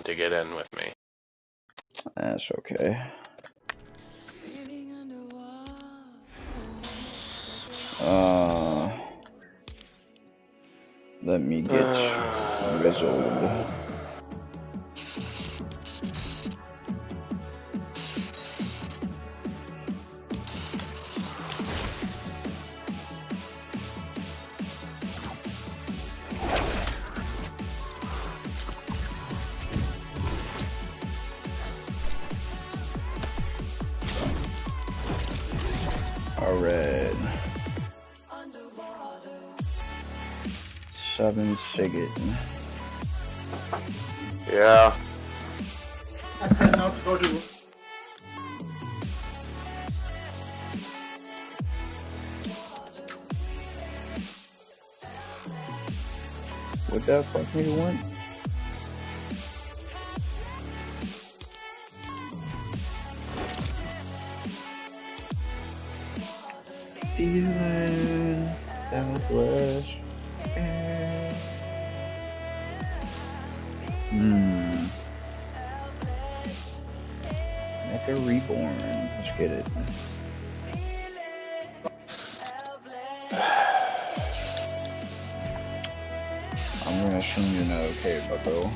him to get in with me. That's okay. Uh, let me get Uh. Rizzled. Seven Sigurd. Yeah. I cannot go to. What the fuck nigga want? Let's it. I'm gonna assume you're not okay, bucko.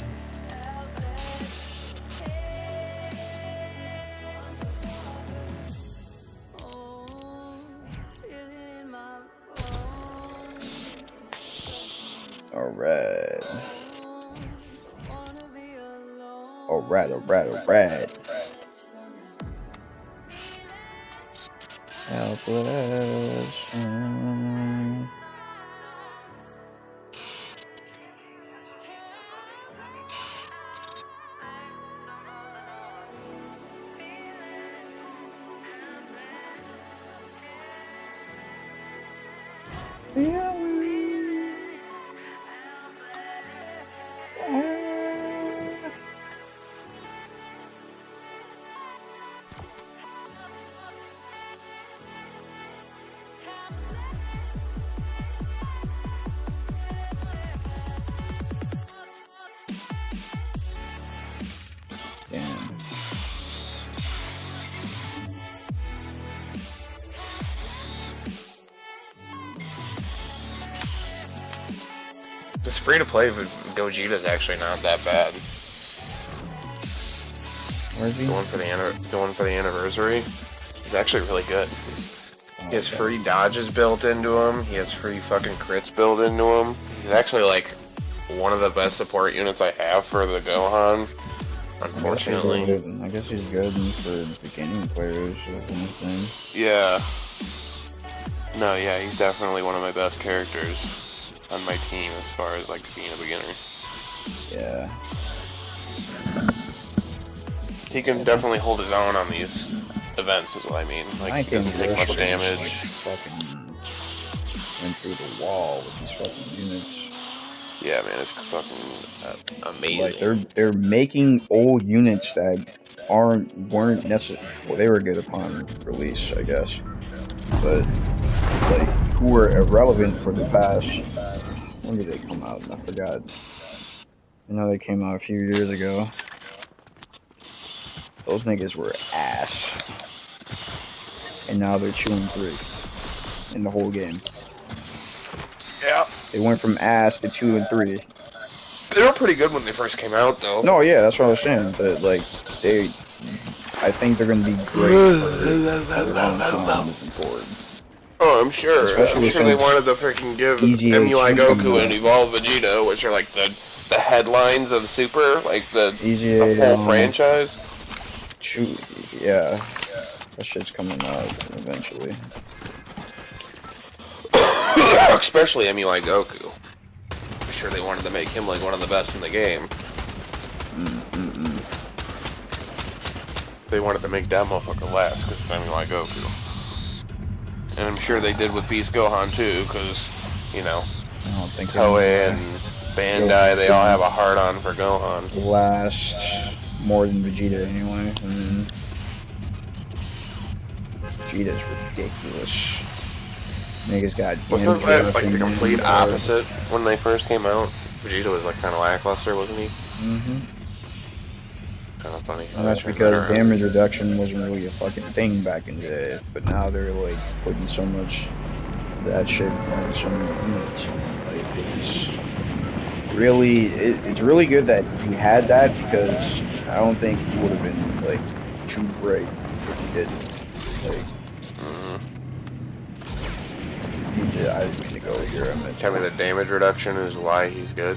Alright. Alright, alright, alright. Helpless. This free to play Gogeta is actually not that bad. Where's he? The one for the one for the anniversary is actually really good. He has oh, free dodges built into him. He has free fucking crits built into him. He's actually like one of the best support units I have for the Gohan. Unfortunately, I guess he's good for beginning players yeah. No, yeah, he's definitely one of my best characters on my team as far as like being a beginner. Yeah. He can definitely hold his own on these events, is what I mean. Like I he doesn't take much damage. Like, fucking went through the wall with these fucking units. Yeah, man, it's fucking amazing. Like they're they're making old units that aren't weren't necessary. Well, they were good upon release, I guess, but like who were irrelevant for the past. When did they come out? I forgot. I know they came out a few years ago. Those niggas were ass, and now they're two and three in the whole game. yeah, They went from ass to two and three. they were pretty good when they first came out, though. No, yeah, that's what I was saying. But like, they, I think they're gonna be great for a long time moving forward. Oh, I'm sure. Especially I'm sure they wanted to freaking give MUI Goku and. Evolve Vegeta, which are like the the headlines of Super, like the, Easy the whole um, franchise. Shoot, yeah, that shit's coming out eventually. Especially MUI Goku. I'm sure they wanted to make him like one of the best in the game. Mm-mm-mm. They wanted to make that motherfucker last because it's MUI Goku. And I'm sure they did with Beast Gohan too, because, you know, I don't think Toei and Bandai, they all have a hard on for Gohan. last more than Vegeta anyway. Mm. Vegeta's ridiculous. Niggas got Wasn't that like the complete opposite when they first came out? Vegeta was like kind of lackluster, wasn't he? Mm-hmm. Kind of funny. And that's because damage reduction wasn't really a fucking thing back in the day, but now they're like putting so much that shit on so many units. Like it's really, it, it's really good that you had that because I don't think you would have been like too great if you didn't. Like, Mhm. did, I didn't mean to go here. I meant Tell me the damage reduction is why he's good.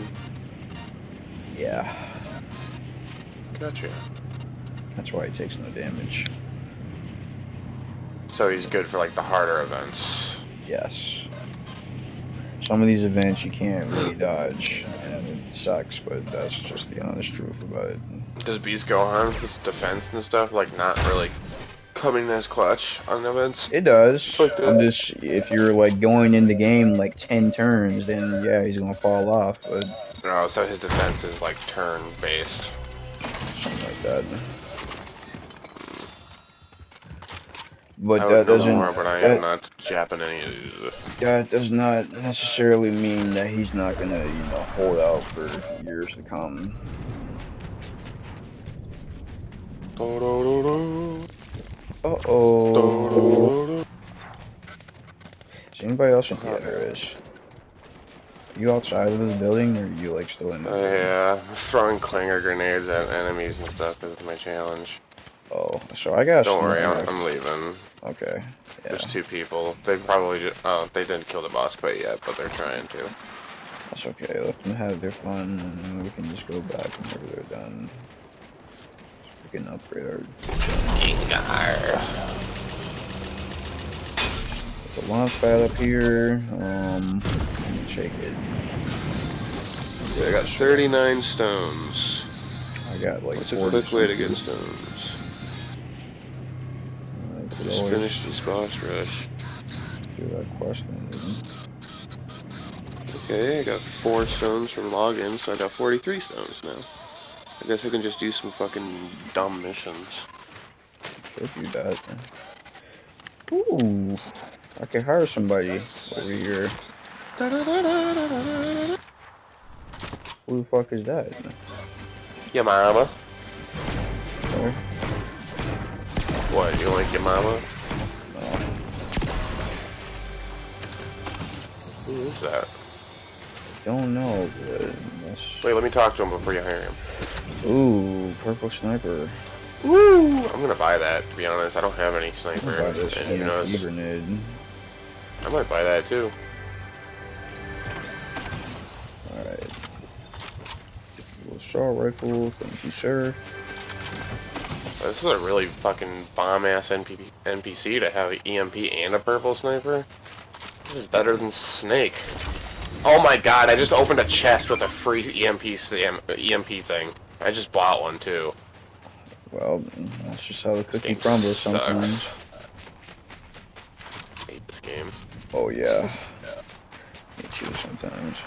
Yeah, Gotcha. that's why he takes no damage. So he's good for like the harder events. Yes. Some of these events you can't really dodge, and it sucks, but that's just the honest truth about it. Does Beast Gohan with his defense and stuff like not really coming as clutch on events? It does. Like. I'm just if you're like going in the game like ten turns, then yeah, he's gonna fall off, but No, so his defense is like turn based. That. But I that doesn't more, but I that, am not Japanese. that does not necessarily mean that he's not gonna you know hold out for years to come. Uh oh. Is anybody else in here? There is. You outside of this building, or are you like still in Uh, there? yeah, throwing clinger grenades at enemies and stuff is my challenge. Oh, so I got. Don't worry. I'm, I'm leaving. Okay. Yeah, There's two people. They probably just, oh, they didn't kill the boss quite yet, but they're trying to. that's okay. Let them have their fun, and then we can just go back whenever they're done. We can upgrade our. There's a launch pad up here. Um, check it. I got 39 stones. I got like. What's a 40 quick way to get stones? I could Just always finish this boss rush. do that question. Okay, I got four stones from login, so I got 43 stones now. I guess I can just do some fucking dumb missions. Could do that. Ooh, I could hire somebody over here. Who the fuck is that? Your mama? Sorry? What, you like your mama? No. Who is that? I don't know, but that's... Wait, let me talk to him before you hire him. Ooh, purple sniper. Woo! I'm gonna buy that, to be honest. I don't have any sniper. Buy this and you know, grenade. I might buy that too. Assault rifle, thank you, sir. This is a really fucking bomb-ass NPC to have an EMP and a purple sniper. This is better than Snake. Oh my god, I just opened a chest with a free EMP, um, EMP thing. I just bought one too. Well, that's just how the cookie crumbles sucks. sometimes. hate this game. Oh yeah. Me too sometimes.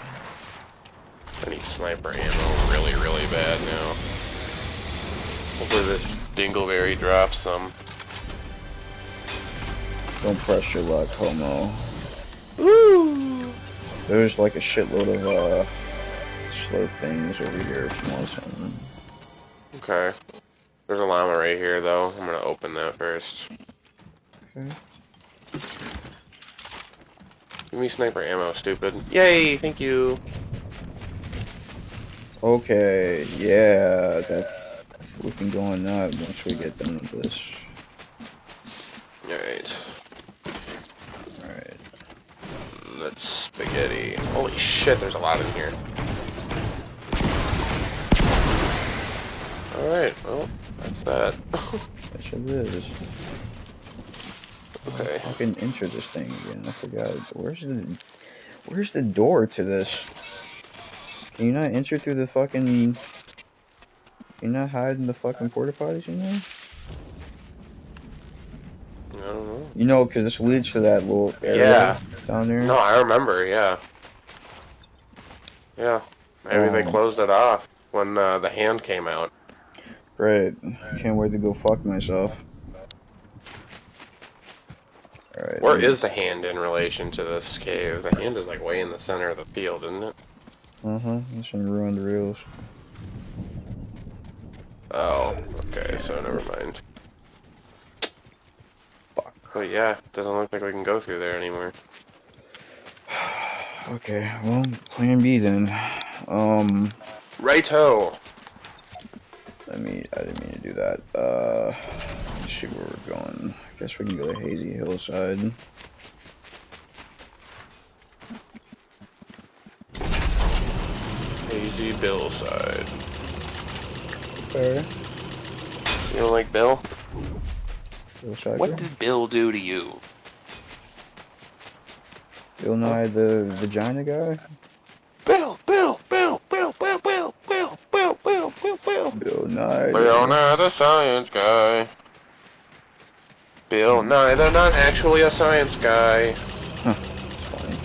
I need sniper ammo really, really bad now. Hopefully this Dingleberry drops some. Don't press your luck, homo. Woo! There's like a shitload of uh slurp things over here if you want something. Okay. There's a llama right here though. I'm gonna open that first. Okay. Give me sniper ammo, stupid. Yay, thank you. Okay, yeah, that we can go on that once we get done with this. Alright. Alright. That's spaghetti. Holy shit, there's a lot in here. Alright, well, that's that. Yes it is. okay. Fucking enter this thing again. I forgot. Where's the Where's the door to this? Can you not enter through the fucking Can you not hide in the fucking porta potties in there? I don't know. You know, because this leads to that little area Yeah. down there. No, I remember, yeah. Yeah. Maybe they Oh. closed it off when uh, the hand came out. Great. Can't wait to go fuck myself. Where is the hand in relation to this cave? The hand is like way in the center of the field, isn't it? Uh huh. That's some ruined reels. Oh, okay, so never mind. Fuck. But yeah, doesn't look like we can go through there anymore. Okay, well, plan B then. Um, Righto! let me, I didn't mean to do that. Uh, let's see where we're going. I guess we can go to Hazy Hillside. Hazy Bill side. Fair. You don't like Bill? Hillside. What did Bill do to you? Bill Nye the vagina guy? Bill, Bill, Bill, Bill, Bill, Bill, Bill, Bill, Bill, Bill, Bill. Bill Nye. Bill Nye the science guy. Bill Nye, they're not actually a science guy. It's funny.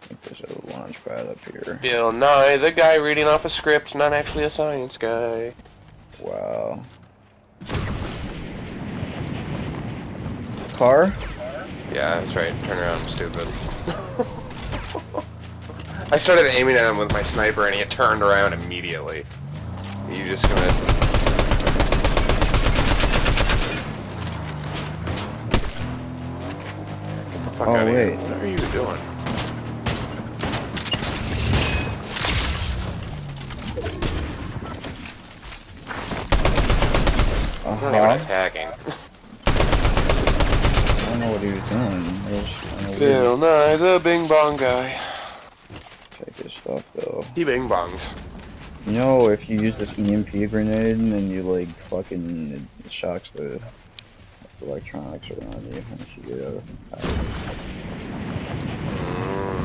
I think there's a launch pad up here. Bill Nye, the guy reading off a script, not actually a science guy. Wow. Car? Yeah, that's right. Turn around, stupid. I started aiming at him with my sniper and he turned around immediately. You just gonna... Fuck Oh, wait. What are you doing? Not even attacking. I don't know what he was doing. I just, I know Bill Nye, the Bing Bong guy. Check his stuff though. He Bing Bongs. You know, if you use this EMP grenade and then you like fucking it shocks the electronics around you once you get out. Mm.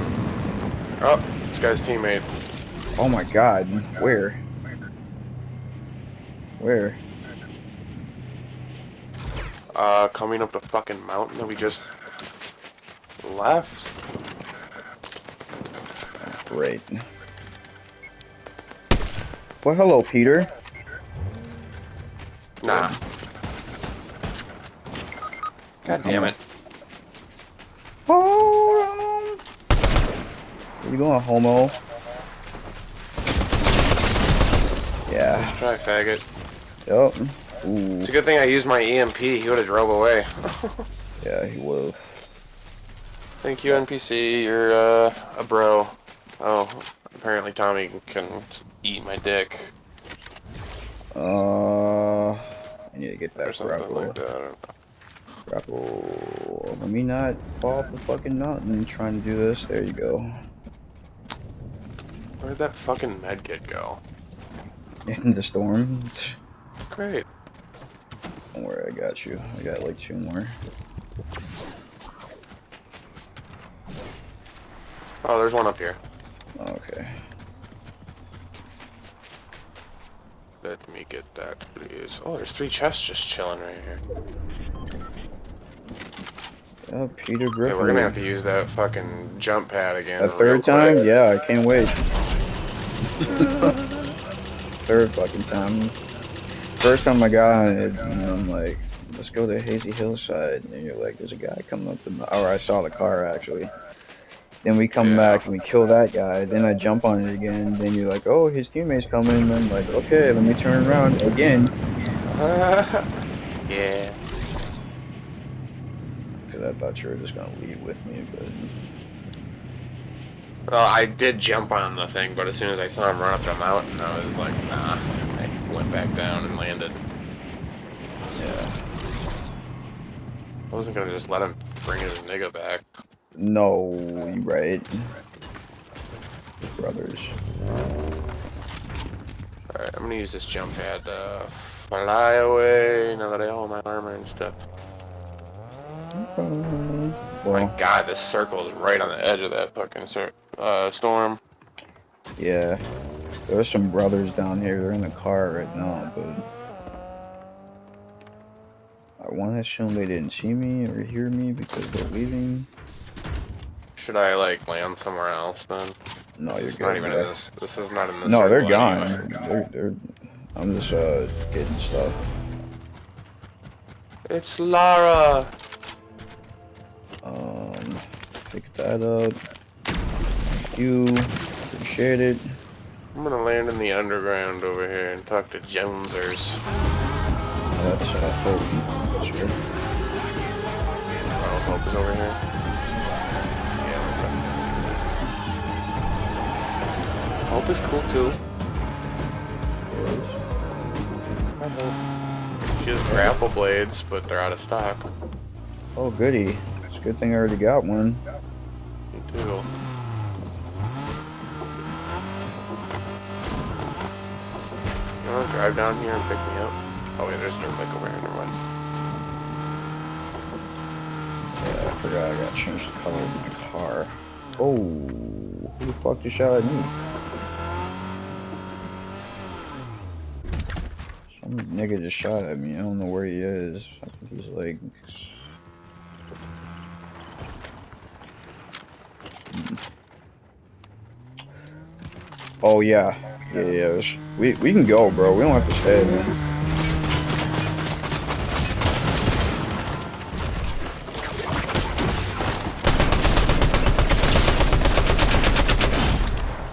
Oh, this guy's teammate. Oh my god, where? Where? Uh, coming up the fucking mountain that we just left. Great. Well, hello, Peter. Nah. God damn it. Oh, Where you going, homo? Yeah. Try faggot. Yep. Ooh. It's a good thing I used my EMP. He would have drove away. Yeah, he would've. Thank you, NPC. You're uh, a bro. Oh, apparently Tommy can eat my dick Uh, I need to get or that something grapple. like that. I don't. Grapple. Let me not fall off the fucking mountain trying to do this. There you go. Where'd that fucking medkit go? In the storm. Great. Don't worry, I got you. I got like two more. Oh, there's one up here. Okay. Let me get that, please. Oh, there's three chests just chilling right here. Oh, Peter Okay, Griffin. we're gonna have to use that fucking jump pad again. A real third quick. time? Yeah, I can't wait. third fucking time. First time I got on it, and I'm like, let's go to Hazy Hillside. And you're like, there's a guy coming up the Or I saw the car, actually. Then we come Yeah. back and we kill that guy. Then I jump on it again. Then you're like, oh, his teammate's coming. And I'm like, okay, let me turn around again. yeah. Because I thought you were just going to leave with me. But Well, I did jump on the thing, but as soon as I saw him run up the mountain, I was like, nah. I went back down and landed. yeah. I wasn't gonna just let him bring his nigga back. No, you right. Brothers. Alright, I'm gonna use this jump pad to fly away now that I have all my armor and stuff. Uh, My god, this circle is right on the edge of that fucking cir- uh, storm. yeah. There's some brothers down here. They're in the car right now, but I want to assume they didn't see me or hear me because they're leaving. Should I like land somewhere else then? No, you're It's good. not even in this. This is not in this. No, they're gone. anyway. They're, they're. I'm just uh getting stuff. It's Lara. Um, pick that up. Thank you. Appreciate it. I'm gonna land in the underground over here and talk to Jonesers. That's uh, Hope. That's good. Oh, Hope is over here. Yeah, Hope is cool too. She has grapple blades, but they're out of stock. Oh, goody. It's a good thing I already got one. Me too. You wanna drive down here and pick me up? Oh wait, there's no bike over here, never mind. Yeah, I forgot I gotta change the color of my car. Oh, who the fuck just shot at me? Some nigga just shot at me. I don't know where he is. I think he's like. Oh yeah, yeah, yeah. it's- We we can go, bro. We don't have to stay, man.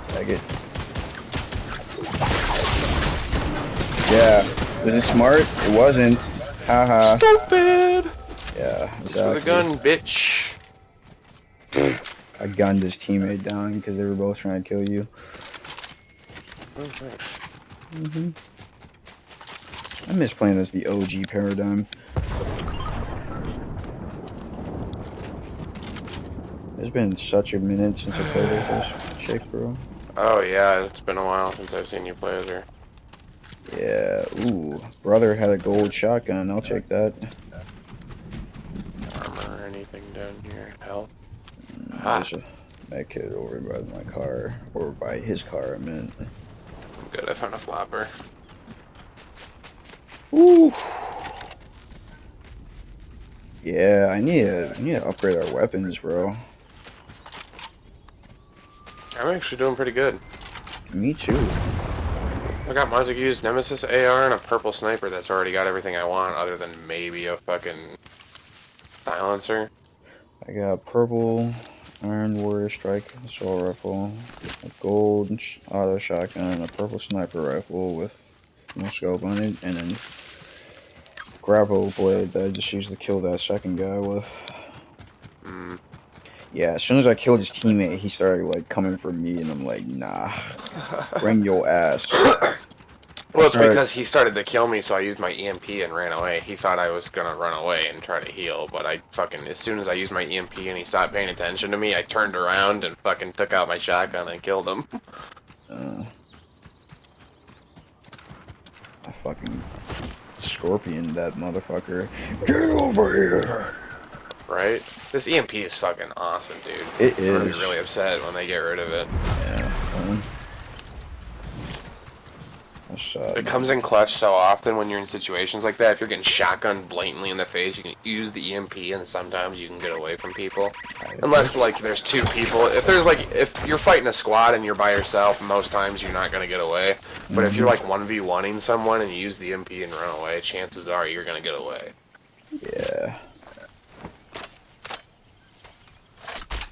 Take it. Yeah. Was it smart? It wasn't. Haha. Stupid! Yeah, With exactly. a gun, bitch. I gunned his teammate down because they were both trying to kill you. Thanks. hmm I miss playing as the OG paradigm. It's been such a minute since I played with this chick, bro. Oh yeah, it's been a while since I've seen you play as her. Yeah, ooh. Brother had a gold shotgun. I'll take that. Armor or anything down here? Health? Ah. There's a med kit over by my car. Or by his car, I meant. Good, I found a flopper. Ooh. Yeah, I need to, I need to upgrade our weapons, bro. I'm actually doing pretty good. Me too. I got Montague's Nemesis AR and a purple sniper that's already got everything I want other than maybe a fucking silencer. I got purple Iron Warrior Strike assault rifle, a gold auto shotgun, a purple sniper rifle with no scope on it, and then grapple blade that I just used to kill that second guy with. Mm. Yeah, as soon as I killed his teammate, he started like coming for me, and I'm like, nah, bring your ass. Well, it's because he started to kill me, so I used my EMP and ran away. He thought I was gonna run away and try to heal, but I fucking, as soon as I used my EMP and he stopped paying attention to me, I turned around and fucking took out my shotgun and killed him. Uh, I fucking scorpion that motherfucker. Get over here! right? This EMP is fucking awesome, dude. It I'm is. really upset when they get rid of it. Yeah. Um, uh, It comes in clutch so often when you're in situations like that. If you're getting shotgun blatantly in the face, you can use the EMP, and sometimes you can get away from people. Unless like there's two people. If there's like if you're fighting a squad and you're by yourself, most times you're not gonna get away. But if you're like one v oneing someone and you use the EMP and run away, chances are you're gonna get away. Yeah.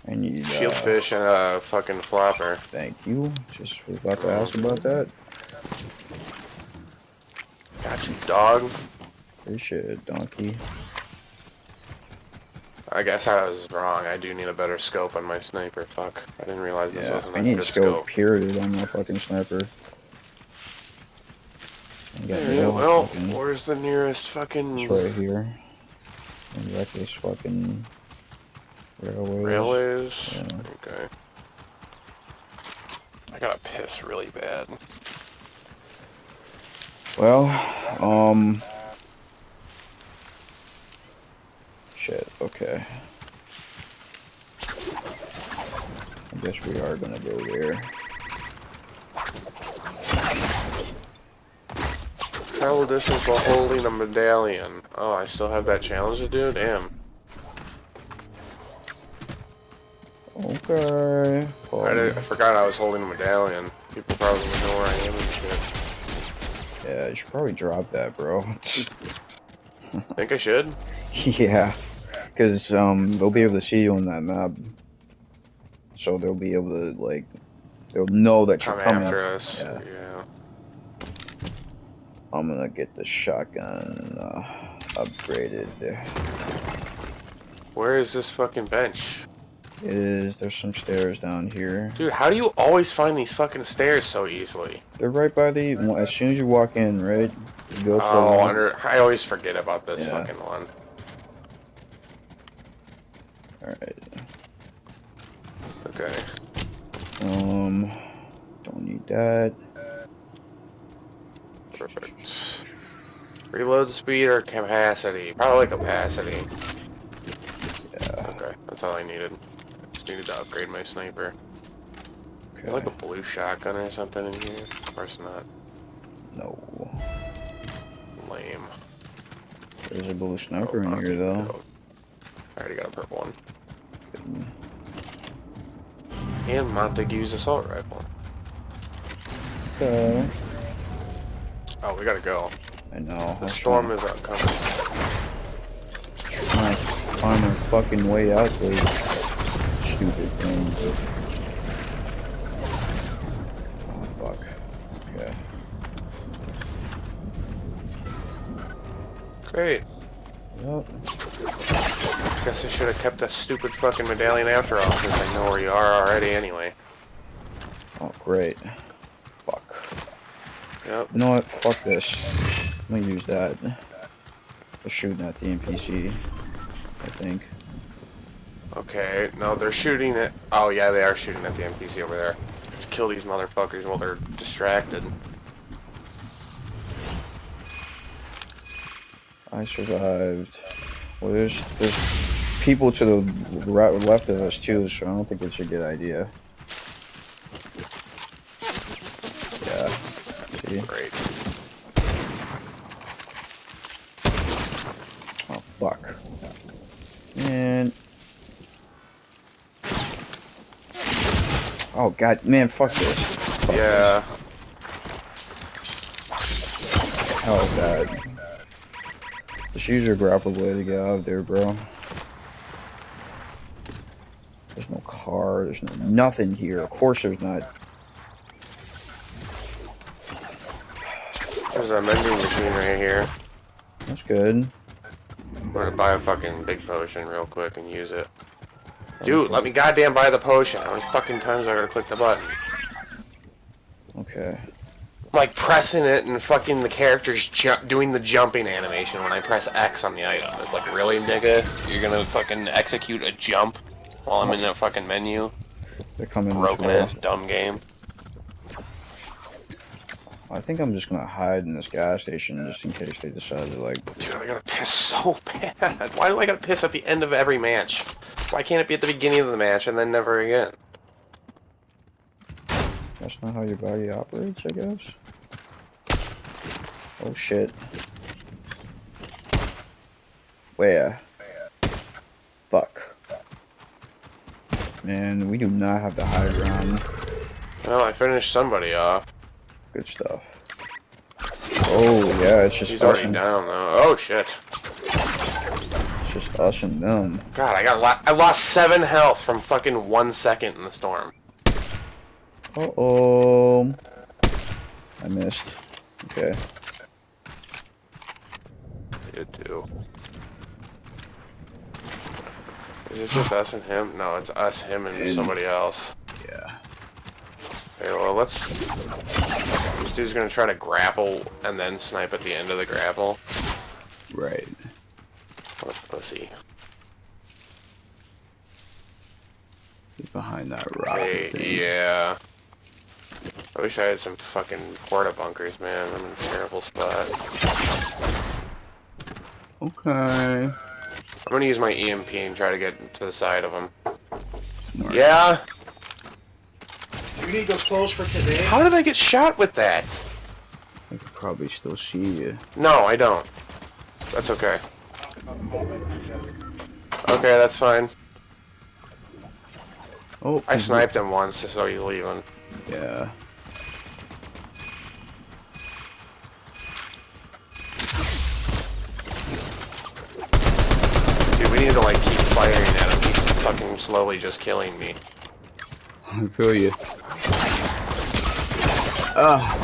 I need. Uh, Shieldfish and a fucking flopper. Thank you. Just about to ask about that. Got you, dog. Appreciate it, donkey. I guess I was wrong. I do need a better scope on my sniper. Fuck. I didn't realize this Yeah, wasn't I a need good scope, scope. period on my fucking sniper. Yeah, well, fucking- where's the nearest fucking It's right here. And reckless fucking railways. railways? Yeah. Okay. I gotta piss really bad. Well, um. Shit, okay. I guess we are gonna go there. Travel distance while holding a medallion. Oh, I still have that challenge to do? Damn. Okay. I, did, I forgot I was holding a medallion. People probably know where I am and shit. Yeah, you should probably drop that, bro. Think I should? yeah, because um, they'll be able to see you on that map. So they'll be able to like They'll know that you're come coming. after us. Yeah. yeah. I'm gonna get the shotgun uh, upgraded. Where is this fucking bench? Is. There's some stairs down here. Dude, how do you always find these fucking stairs so easily? They're right by the. As soon as you walk in, right? Go to Oh, under, I always forget about this Yeah. fucking one. Alright. Okay. Um. Don't need that. Perfect. Reload speed or capacity? Probably capacity. Yeah. Okay, that's all I needed. Just needed to upgrade my sniper. Okay. Like a blue shotgun or something in here? Of course not. No. Lame. There's a blue oh, sniper in Oh, here though. oh. I already got a purple one. And Montague's assault rifle. Okay. Oh, we gotta go. I know. The I'm storm is coming. trying to find my fucking way out there. Stupid thing. Oh fuck. Okay. Great. Yep. Guess I should have kept that stupid fucking medallion after all, since I know where you are already anyway. Oh great. Fuck. Yep. You know what? Fuck this. I'm gonna use that. For shooting at the NPC. I think. Okay, no, they're shooting at. Oh, yeah, they are shooting at the NPC over there. Let's kill these motherfuckers while they're distracted. I survived. Well, there's there's people to the right, left of us too, so I don't think it's a good idea. Yeah. See? Great. Oh fuck. Man. Oh god, man, fuck this. Fuck Yeah. This. Hell bad. Just use your grapple blade to get out of there, bro. There's no car, there's no nothing here. Of course there's not. There's a mending machine right here. That's good. I'm gonna buy a fucking big potion real quick and use it. Dude, let me goddamn buy the potion. How many fucking times I gotta click the button? Okay. I'm like pressing it and fucking the character's doing the jumping animation when I press X on the item. It's like, really, nigga? You're gonna fucking execute a jump while I'm in that fucking menu? They're coming Broken ass dumb game. I think I'm just gonna hide in this gas station just in case they decide to like Dude, I gotta piss so bad. Why do I gotta piss at the end of every match? Why can't it be at the beginning of the match and then never again? That's not how your body operates, I guess. Oh shit. Where? Fuck. Man, we do not have the high ground. Well, I finished somebody off. Good stuff. Oh yeah, it's just He's us already down though. Oh shit. Just us and them. God, I got lo- I lost seven health from fucking one second in the storm. Uh oh. I missed. Okay. Did too. Is it just us and him? No, it's us, him, and And- somebody else. Yeah. Okay, well let's. This dude's gonna try to grapple and then snipe at the end of the grapple. Right. What a pussy. He's behind that rock. Hey, thing. Yeah. I wish I had some fucking porta bunkers, man. I'm in a terrible spot. Okay. I'm gonna use my EMP and try to get to the side of him. Smart. Yeah? You need those clothes for today? How did I get shot with that? I could probably still see you. No, I don't. That's okay. Okay, that's fine. Oh, I sniped him once, so he's leaving. Yeah. Dude, we need to like keep firing at him. He's fucking slowly just killing me. I feel you. Ugh.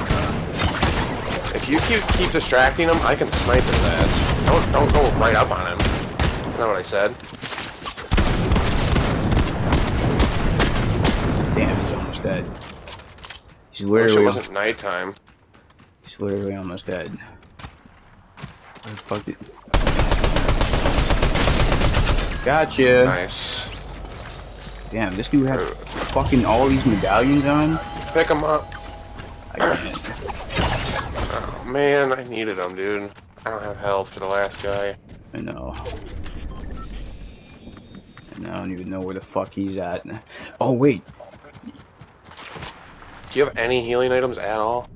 If you keep keep distracting him, I can snipe his ass. Don't don't go right up on him. That's not what I said. Damn, he's almost dead. He's Wish it wasn't nighttime. he's literally almost dead. Where the fuck did... Gotcha. Nice. Damn, this dude had fucking all these medallions on. Pick him up. I can't. Oh man, I needed him, dude. I don't have health for the last guy. I know. And I don't even know where the fuck he's at. Oh wait, Do you have any healing items at all?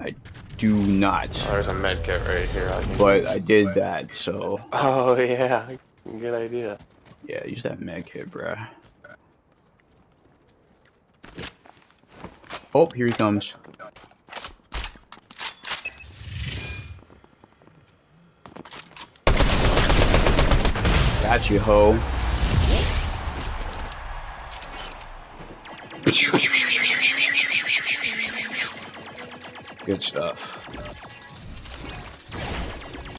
I do not. Oh, there's a med kit right here. I But. I did that, so Oh yeah, good idea. yeah, use that med kit, bruh. Oh, here he comes. Got you, ho. Good stuff.